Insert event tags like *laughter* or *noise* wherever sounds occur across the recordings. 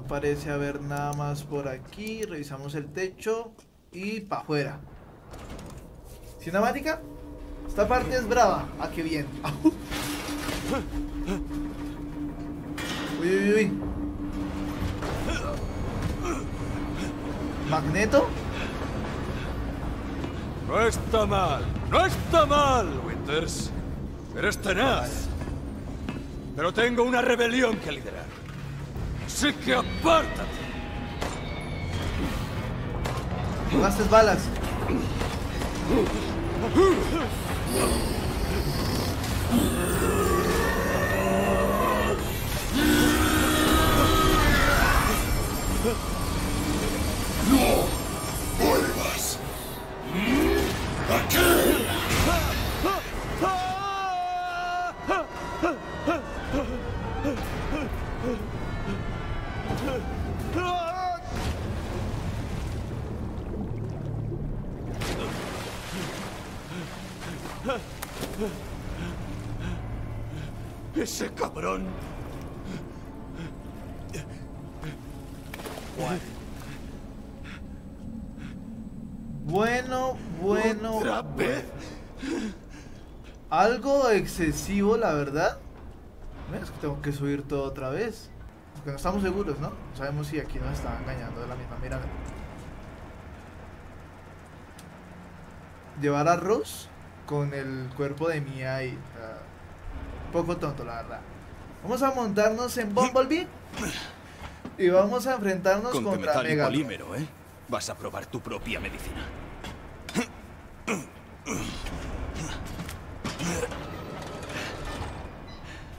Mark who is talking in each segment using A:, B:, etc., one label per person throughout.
A: No parece haber nada más por aquí. Revisamos el techo y para afuera. Cinemática. Esta parte es brava. Ah, qué bien. Uy, uy, uy. ¿Magneto?
B: No está mal, no está mal, Winters. Eres tenaz. Pero tengo una rebelión que liderar. Así que apártate.
A: Gastes balas.
C: ¡No vuelvas! ¡Aquí!
B: Ese cabrón.
A: Bueno, bueno.
B: ¿Otra vez?
A: Algo excesivo, la verdad. Es que tengo que subir todo otra vez. Porque no estamos seguros, ¿no? No sabemos si aquí nos están engañando de la misma manera. Llevar a Rose con el cuerpo de Mia o sea, poco tonto, la verdad. Vamos a montarnos en Bumblebee. Y vamos a enfrentarnos
B: Con
A: contra
B: metal y
A: Megatron.
B: polímero, ¿eh? Vas a probar tu propia medicina.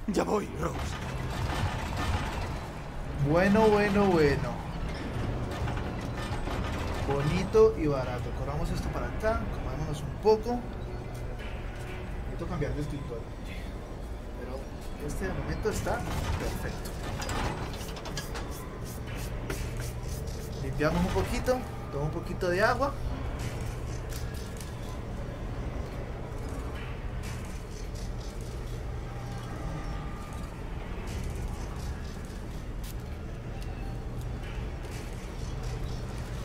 B: Ya voy, Rose.
A: Bueno, bueno, bueno. Bonito y barato. Corramos esto para acá, comámonos un poco. Necesito cambiar de escritorio. Pero este momento está perfecto. Limpiamos un poquito, tomo un poquito de agua.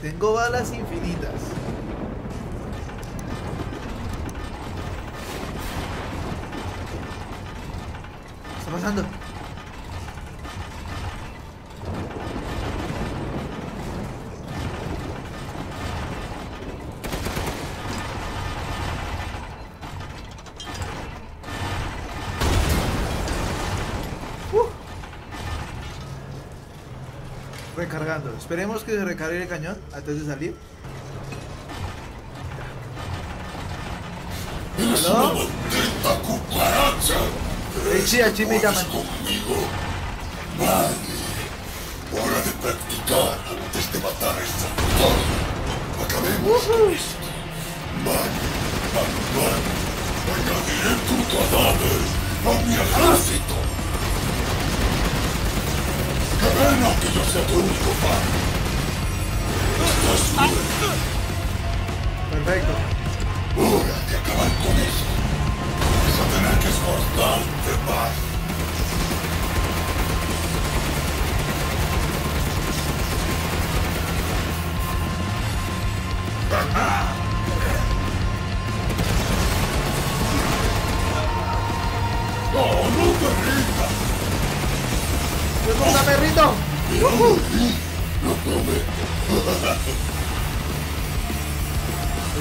A: Tengo balas infinitas. ¿Qué está pasando? Recargando. Esperemos que se recargue el cañón antes de salir.
C: ¡Eres
A: ¿Aló?
C: una maldita
A: me llaman.
C: Nadie. Hora de practicar antes de matar a esa mujer. Acabemos con esto. Maño, mañana, añadiré tu cadáver a mi ejército. Pena que yo sea tu único fan.
A: Perfecto.
C: Hora de acabar con eso. Vas a tener que esforzarte más.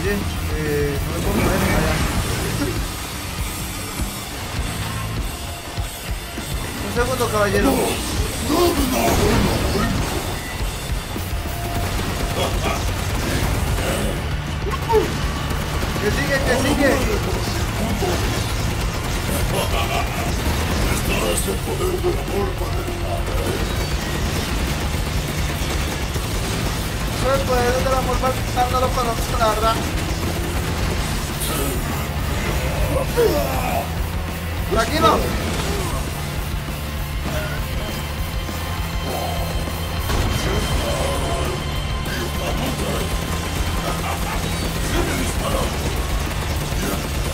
A: Oye, eh, no me puedo mover para allá. Un segundo, caballero. Que sigue, que sigue.
C: Esta es el poder del amor paternal.
A: Eso es el poder del amor paternal, no Tranquilo.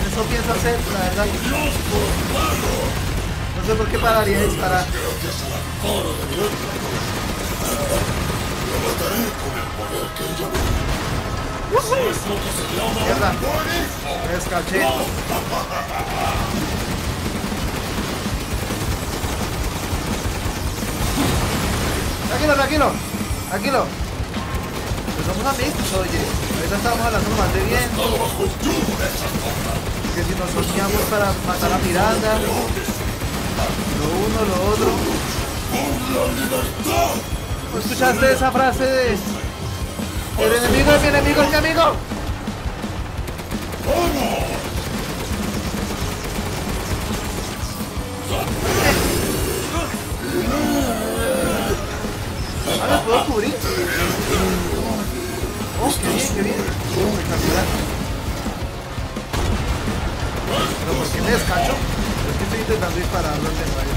A: Eso pienso hacer, la verdad. No sé por qué pararía de disparar.
C: con el poder que ella
A: Mierda. Me descaché. Tranquilo, tranquilo. Tranquilo. Pues somos amigos, oye. Ahorita estamos hablando más de bien. Que si nos soñamos para matar a Miranda. Lo uno, lo otro.
C: Por la libertad.
A: ¿No escuchaste esa frase de... El enemigo mi enemigo mi amigo? ¿Ahora puedo cubrir? Oh, qué bien, qué bien. ¿Pero por qué me descacho? Es que estoy intentando disparar los de radio.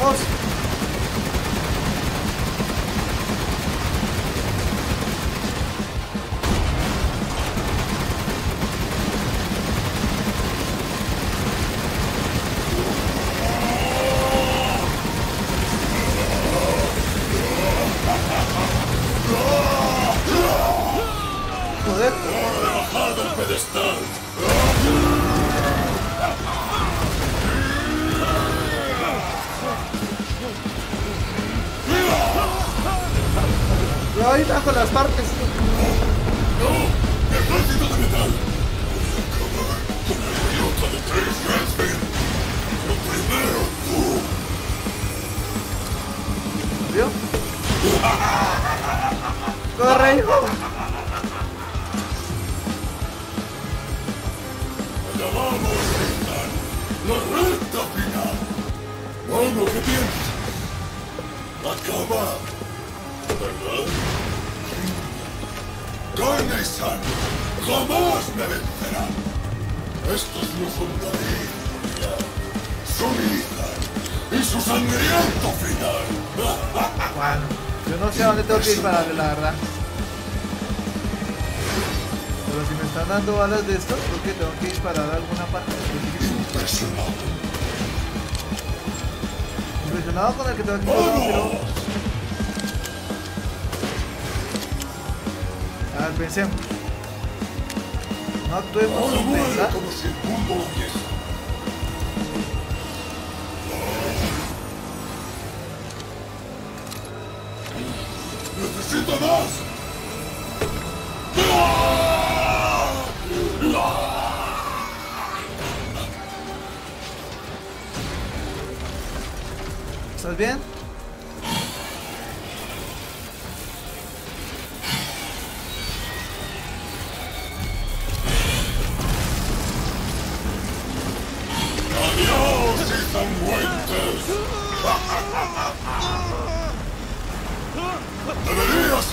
A: Vamos.
C: Pedestal.
A: Ahorita con las partes.
C: Ejército de metal. Idiota de tres Redfield. Lo primero tú.
A: ¿Vio? *laughs* ¡Corre, hijo!
C: Acaba. ¿Verdad? Carne-san jamás me vencerá. Estos no son nadie. Son hija y su sangriento final.
A: Bueno, yo no sé a dónde tengo que dispararle, la verdad. Pero si me están dando balas de estos, creo que tengo que disparar alguna parte.
C: Impresionado.
A: Impresionado con el que tengo que disparar, pero... A ver, pensemos. No actuemos sin pensar.
C: ¡Necesito más!
A: ¿Estás bien?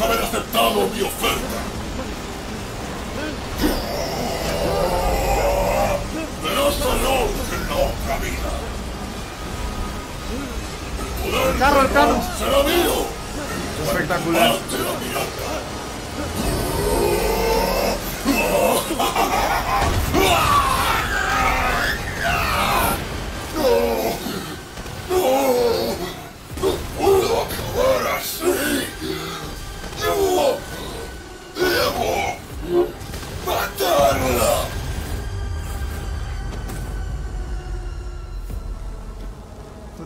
C: Haber aceptado mi oferta. Verás salud en la otra vida. El poder
A: El carro, el carro.
C: será mío.
A: Espectacular.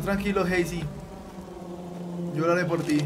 A: Tranquilo, Hazy. Yo lo por ti.